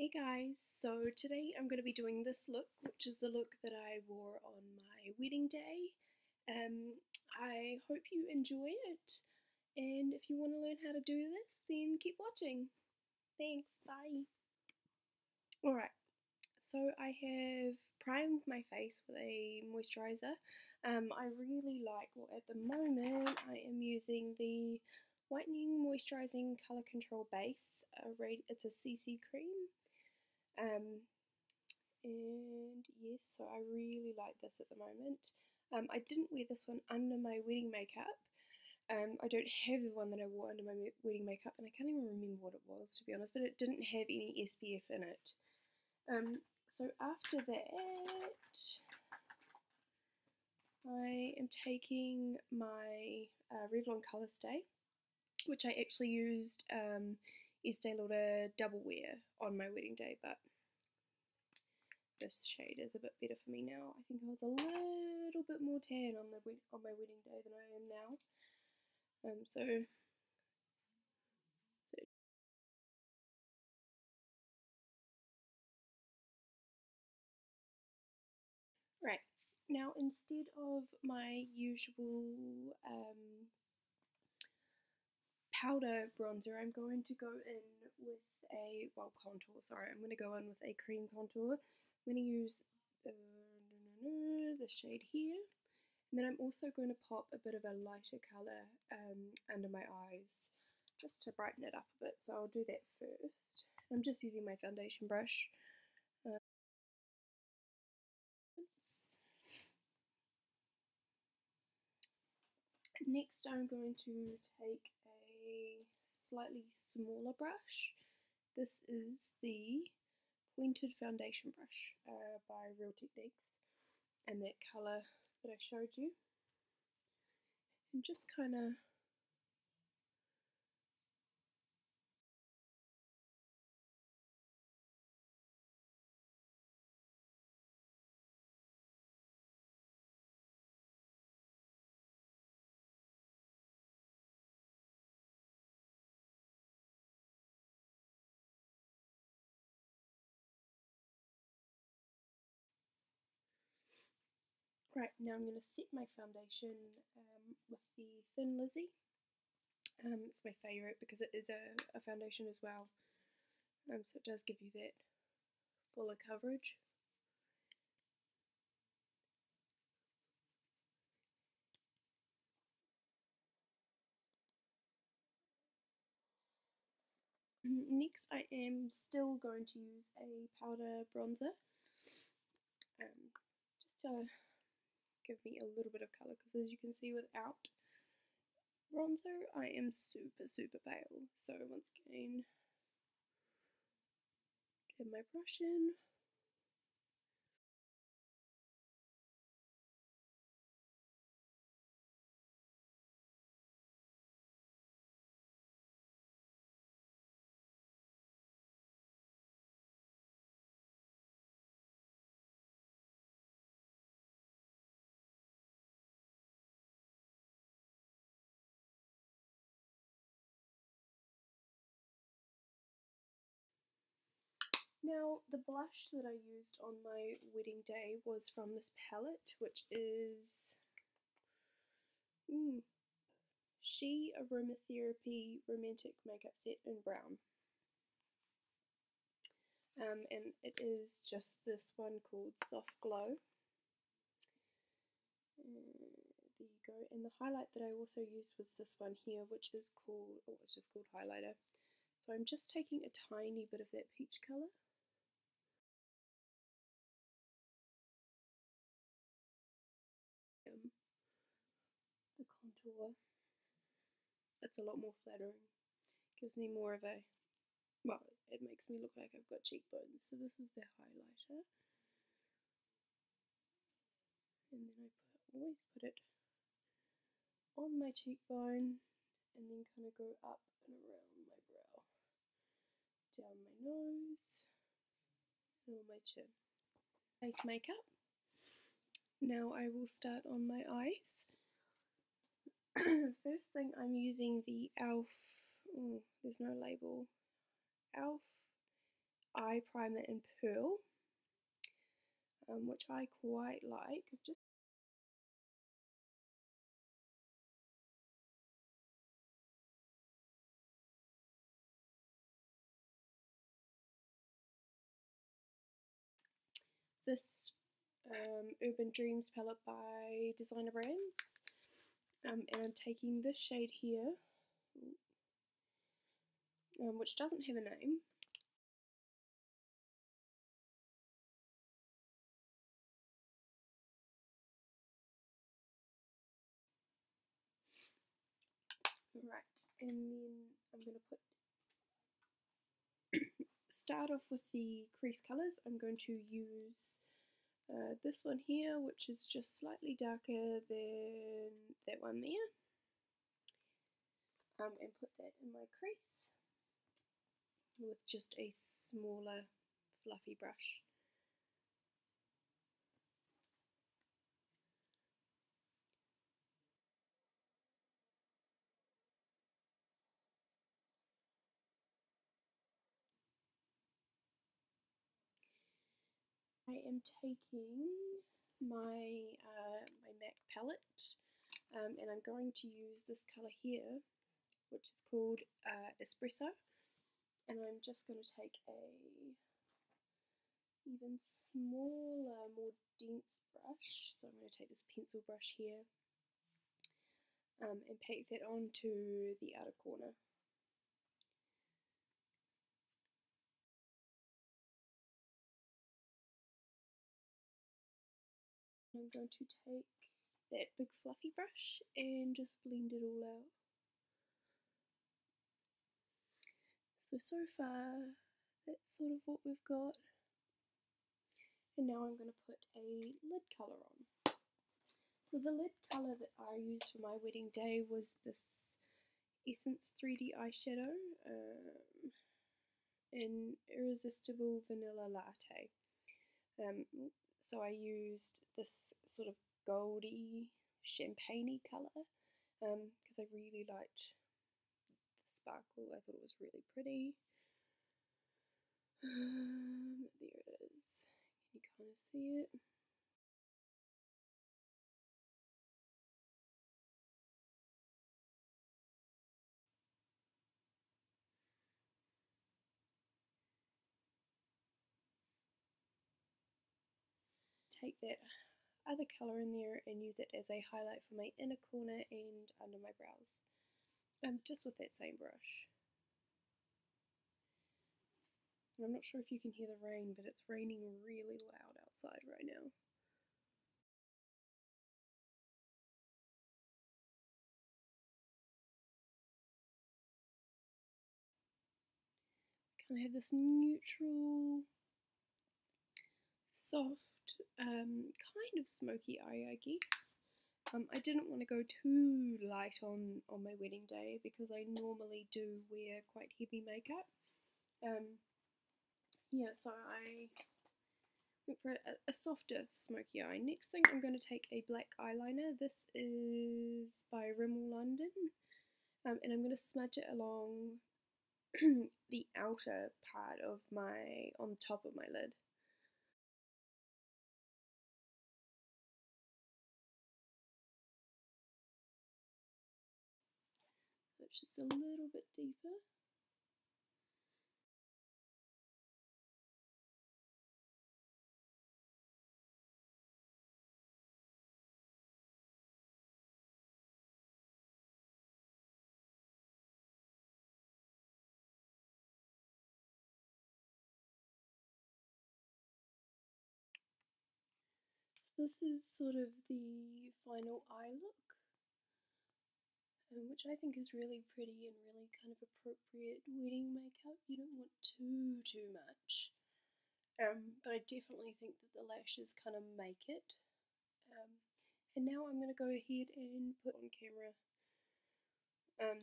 Hey guys, so today I'm going to be doing this look, which is the look that I wore on my wedding day. Um, I hope you enjoy it, and if you want to learn how to do this, then keep watching. Thanks, bye. Alright, so I have primed my face with a moisturiser. Um, I really like, well at the moment I am using the Whitening Moisturising Colour Control Base. Uh, it's a CC cream. Um, and yes, so I really like this at the moment. Um, I didn't wear this one under my wedding makeup. Um, I don't have the one that I wore under my wedding makeup, and I can't even remember what it was to be honest, but it didn't have any SPF in it. Um, so after that, I am taking my uh, Revlon Colour Stay, which I actually used um, Estee Lauder Double Wear on my wedding day, but this shade is a bit better for me now. I think I was a little bit more tan on the on my wedding day than I am now. Um, so right now instead of my usual um, powder bronzer, I'm going to go in with a, well, contour, sorry, I'm going to go in with a cream contour. I'm going to use uh, the shade here. And then I'm also going to pop a bit of a lighter colour um, under my eyes just to brighten it up a bit. So I'll do that first. I'm just using my foundation brush. Uh, next I'm going to take slightly smaller brush. This is the Pointed Foundation Brush uh, by Real Techniques and that colour that I showed you. And just kind of Right, now I'm going to set my foundation um, with the Thin Lizzy. Um, it's my favourite because it is a, a foundation as well. Um, so it does give you that fuller coverage. Next I am still going to use a powder bronzer. Um, just to give me a little bit of colour because as you can see without bronzer I am super super pale. So once again get my brush in Now, the blush that I used on my wedding day was from this palette, which is mm, She Aromatherapy Romantic Makeup Set in brown. Um, and it is just this one called Soft Glow. Uh, there you go. And the highlight that I also used was this one here, which is called, oh, it's just called highlighter. So I'm just taking a tiny bit of that peach colour contour. It's a lot more flattering. Gives me more of a, well, it makes me look like I've got cheekbones. So this is the highlighter. And then I put, always put it on my cheekbone and then kind of go up and around my brow. Down my nose and on my chin. Face makeup. Now I will start on my eyes. First thing I'm using the e.l.f. There's no label. e.l.f. eye primer in Pearl, um, which I quite like. Just this um, Urban Dreams palette by Designer Brands. Um, and I'm taking this shade here, um, which doesn't have a name. Right, and then I'm going to put start off with the crease colours. I'm going to use uh, this one here, which is just slightly darker than that one there. Um, and put that in my crease with just a smaller fluffy brush. Am taking my uh, my MAC palette um, and I'm going to use this colour here which is called uh, Espresso and I'm just going to take a even smaller, more dense brush so I'm going to take this pencil brush here um, and pack that onto the outer corner. I'm going to take that big fluffy brush and just blend it all out. So, so far that's sort of what we've got. And now I'm going to put a lid colour on. So the lid colour that I used for my wedding day was this Essence 3D eyeshadow um, in Irresistible Vanilla Latte. Um, so I used this sort of goldy champagne colour because um, I really liked the sparkle. I thought it was really pretty. Um, there it is. Can you kind of see it? Take that other colour in there and use it as a highlight for my inner corner and under my brows. Um, just with that same brush. I'm not sure if you can hear the rain, but it's raining really loud outside right now. Kind of have this neutral, soft um, kind of smoky eye, I guess. Um, I didn't want to go too light on, on my wedding day because I normally do wear quite heavy makeup. Um, yeah, so I went for a, a, softer smoky eye. Next thing I'm going to take a black eyeliner. This is by Rimmel London. Um, and I'm going to smudge it along the outer part of my, on top of my lid. A little bit deeper. So this is sort of the final eye look um, which I think is really pretty and really kind of appropriate wedding makeup. You don't want too, too much. Um, but I definitely think that the lashes kind of make it. Um, and now I'm going to go ahead and put on camera um,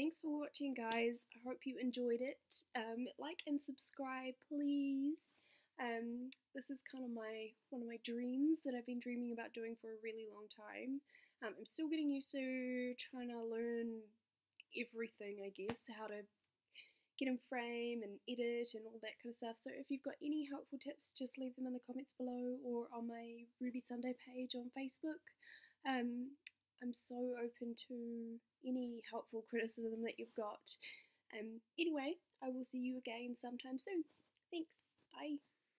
thanks for watching, guys. I hope you enjoyed it. Um, like and subscribe, please. Um, this is kind of my one of my dreams that I've been dreaming about doing for a really long time. Um, I'm still getting used to trying to learn everything, I guess, how to get in frame and edit and all that kind of stuff. So if you've got any helpful tips, just leave them in the comments below or on my Ruby Sunday page on Facebook. Um, I'm so open to any helpful criticism that you've got. Um, anyway, I will see you again sometime soon. Thanks. Bye.